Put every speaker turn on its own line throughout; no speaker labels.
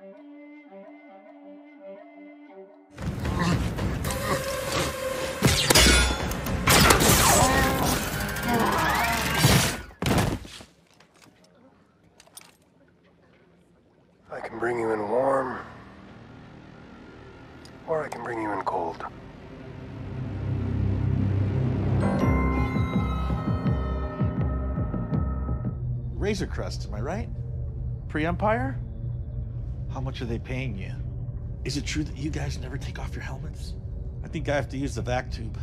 I can bring you in warm, or I can bring you in cold.
Razor Crest, am I right? Pre-Empire? How much are they paying you? Is it true that you guys never take off your helmets? I think I have to use the vac tube.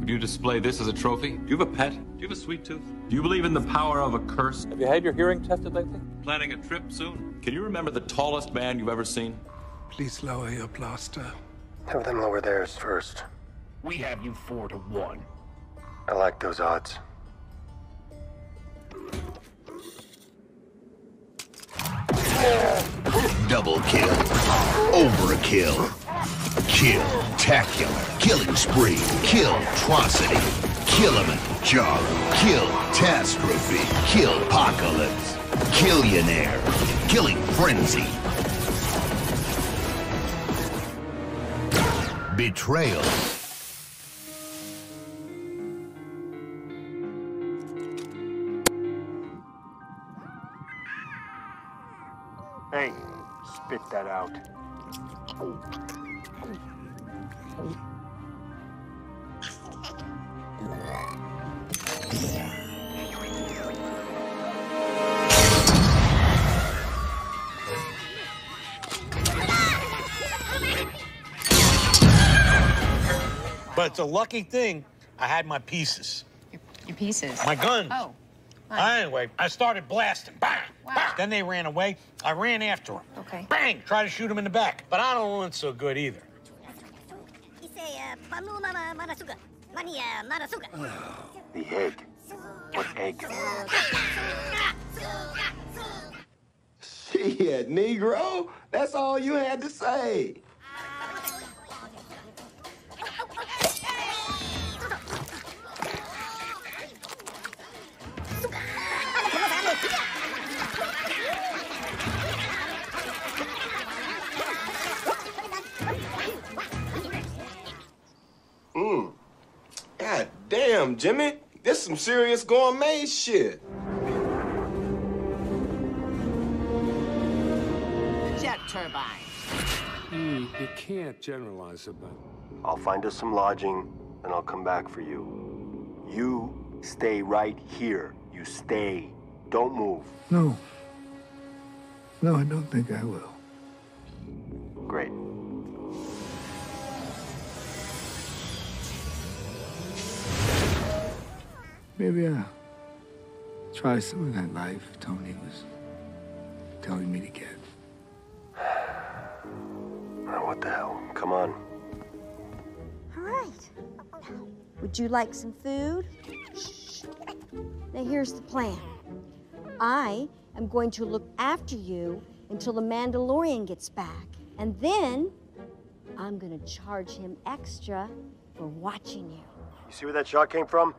Would you display this as a trophy? Do you have a pet? Do you have a sweet tooth? Do you believe in the power of a curse? Have you had your hearing tested lately? Planning a trip soon? Can you remember the tallest man you've ever seen?
Please lower your blaster. Have them lower theirs first.
We have you four to one.
I like those odds.
Double kill. Overkill. Kill. Tacular. Killing spree. Kill. Atrocity. Kilimanjaro. Kill. Catastrophe. Kill. Apocalypse. Killionaire. Killing frenzy. Betrayal.
But it's a lucky thing I had my pieces.
Your pieces.
My guns.
Oh.
Anyway, I started blasting. Bang!
Wow.
Then they ran away. I ran after them.
Okay.
Bang! Try to shoot him in the back. But I don't want so good either.
The egg. What egg?
Shit, Negro. That's all you had to say. Damn, Jimmy. This some serious gourmet shit.
Jet turbine.
Hmm, you can't generalize about
I'll find us some lodging, and I'll come back for you. You stay right here. You stay. Don't move.
No. No, I don't think I will.
Great.
Maybe I'll uh, try some of that life Tony was telling me to get.
What the hell? Come on.
All right. Would you like some food? Now, here's the plan I am going to look after you until the Mandalorian gets back. And then I'm going to charge him extra for watching you.
You see where that shot came from?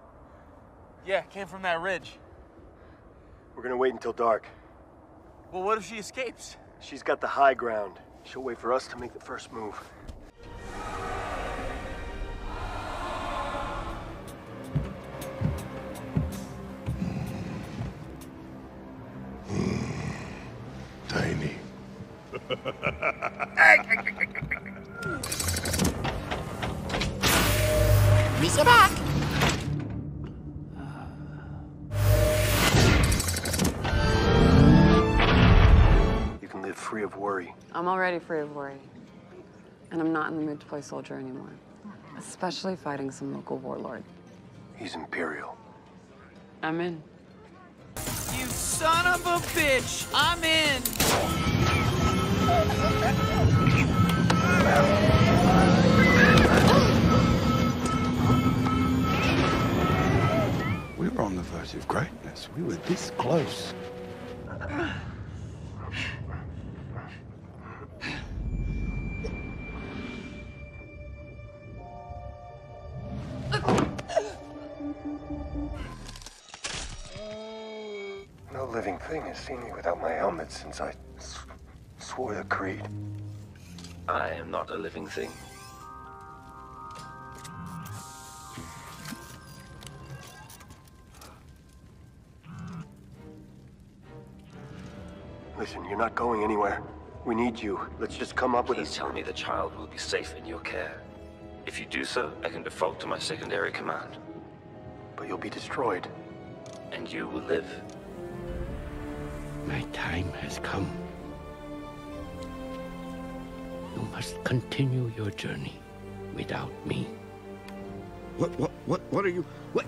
Yeah, came from that ridge.
We're gonna wait until dark.
Well, what if she escapes?
She's got the high ground. She'll wait for us to make the first move. Hmm.
Tiny.
Mesa back.
Free of worry.
I'm already free of worry. And I'm not in the mood to play soldier anymore. Especially fighting some local warlord.
He's Imperial.
I'm in.
You son of a bitch! I'm in!
We were on the verge of greatness. We were this close.
Living thing has seen me without my helmet since I swore the Creed.
I am not a living thing.
Listen, you're not going anywhere. We need you. Let's just come up with a-
Please tell me the child will be safe in your care. If you do so, I can default to my secondary command.
But you'll be destroyed.
And you will live.
My time has come. You must continue your journey without me.
What, what, what, what are you, what?